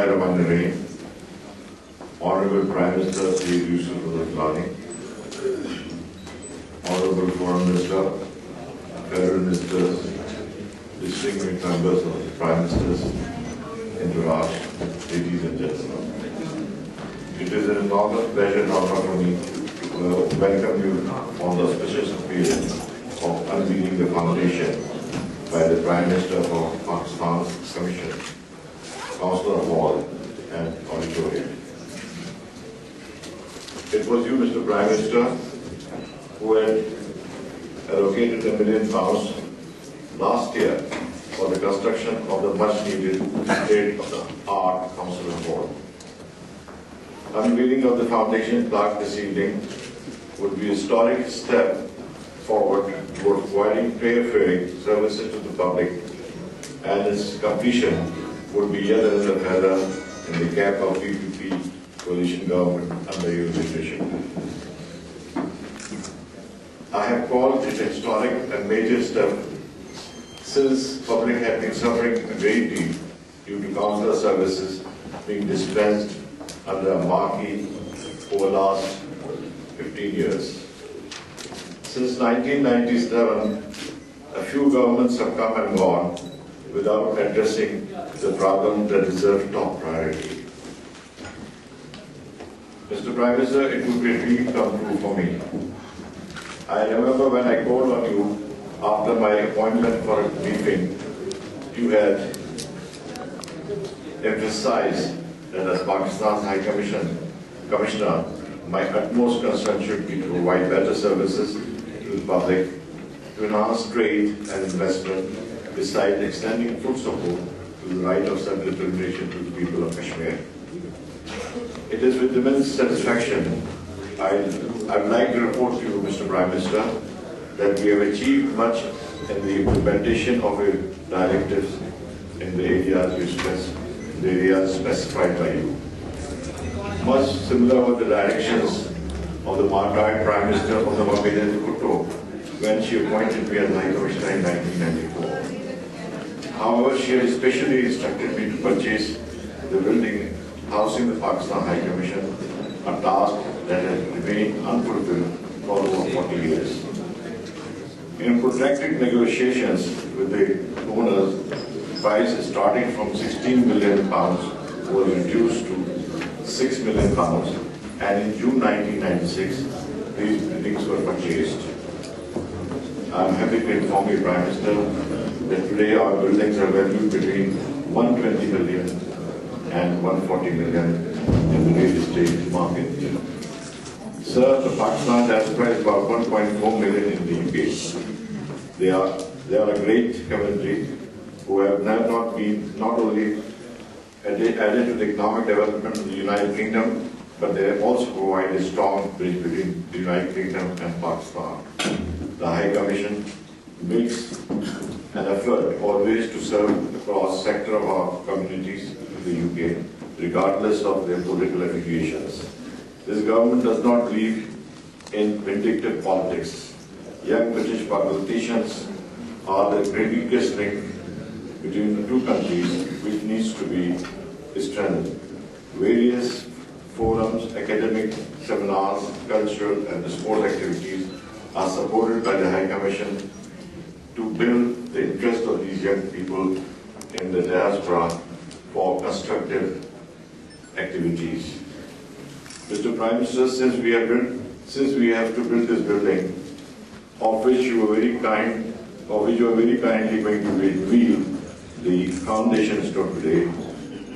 Bismillahirrahmanirrahim. Honorable Prime Minister Sri Yusuf Gilani, Honorable Foreign Minister, Federal Ministers, distinguished members of the Prime Minister's entourage, ladies and gentlemen. It is an enormous pleasure for me to uh, welcome you on the auspicious occasion of unveiling the foundation by the Prime Minister for Pakistan's Commission Consular Hall and Auditorium. It was you, Mr. Prime Minister, who had allocated a million pounds last year for the construction of the much-needed state-of-the-art Consular Hall. Unveiling of the foundation plaque this evening would be a historic step forward toward providing prayer-faring services to the public and its completion would be yet another feather in the cap of PPP coalition government under your leadership. I have called it historic and major step since public had been suffering a great deal due to consular services being dispensed under a marquee over the last 15 years. Since 1997, a few governments have come and gone without addressing the problem that deserves top priority. Mr. Prime Minister, it would be a dream come true for me. I remember when I called on you after my appointment for a briefing, you had emphasized that as Pakistan's High Commission, Commissioner, my utmost concern should be to provide better services to the public, to enhance trade and investment, besides extending full support to the right of self-determination to the people of Kashmir. It is with immense satisfaction I, would like to report to you, Mr. Prime Minister, that we have achieved much in the implementation of your directives in the areas you spec- the areas specified by you. Much similar were the directions of the Maldive Prime Minister of the Benazir Bhutto when she appointed me as High Commissioner in 1994. However, she had specially instructed me to purchase the building housing the Pakistan High Commission, a task that has remained unfulfilled for over 40 years. In protracted negotiations with the owners, price starting from 16 million pounds was reduced to 6 million pounds, and in June 1996, these buildings were purchased. I'm happy to inform you, Prime Minister, that today our buildings are valued between 120 million and 140 million in the real estate market. Sir, the Pakistan diaspora is about 1.4 million in the UK. They are, they are a great community who have not been, not only added, added to the economic development of the United Kingdom, but they also provide a strong bridge between the United Kingdom and Pakistan. The High Commission makes an effort always to serve the cross sector of our communities in the UK, regardless of their political affiliations. This government does not believe in vindictive politics. Young British politicians are the greatest link between the two countries, which needs to be strengthened. Various forums, academic seminars, cultural and sport activities are supported by the High Commission build the interest of these young people in the diaspora for constructive activities. Mr. Prime Minister, since we have built, since we have to build this building, of which you were very kind, of which you are very kindly going to reveal the foundation stone today,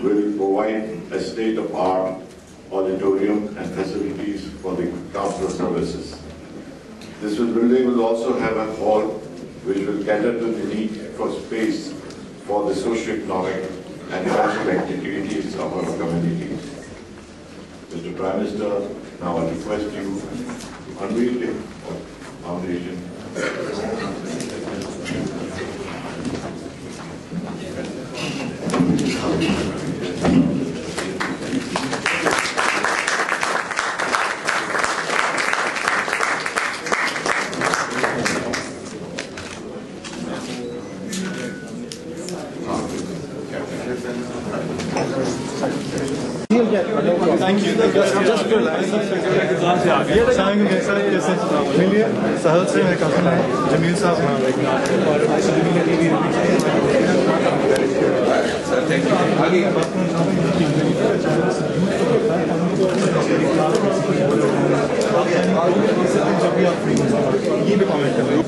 will provide a state-of-art auditorium and facilities for the consular services. This building will also have a hall which will cater to the need for space for the socio-economic and financial activities of our community. Mr. Prime Minister, now I request you to unveil the foundation. Thank you just शाम कैसे मिलिए सहल से मेरे cousin है जमील साहब ये भी comment कर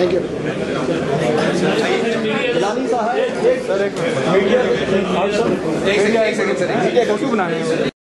Thank you साहब सर एक मीडिया मीडिया क्यों बना रहे हैं